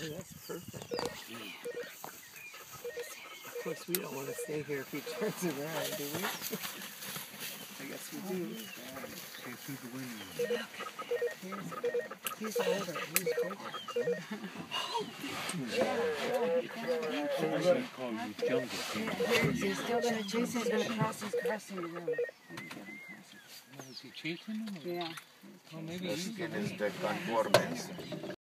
Oh, that's perfect. Yeah. Of course, we don't want to stay here if he turns around, do we? I guess we do. Oh, he's older. He's bigger. I'm gonna call you jungle. He's still gonna chase him. He's gonna cross his crossing the road. Is he chasing him? Yeah. Well, maybe he's getting he's tienes de conformes.